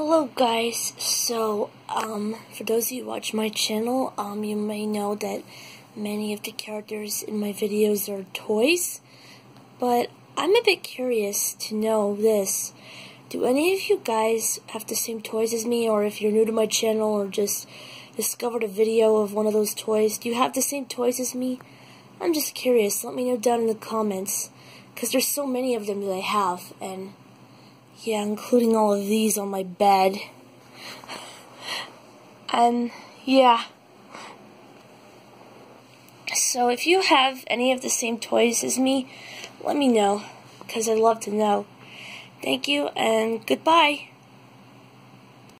Hello guys, so um, for those of you who watch my channel, um, you may know that many of the characters in my videos are toys, but I'm a bit curious to know this. Do any of you guys have the same toys as me, or if you're new to my channel or just discovered a video of one of those toys, do you have the same toys as me? I'm just curious, let me know down in the comments, because there's so many of them that I have, and yeah, including all of these on my bed. And yeah. So if you have any of the same toys as me, let me know, because I'd love to know. Thank you, and goodbye.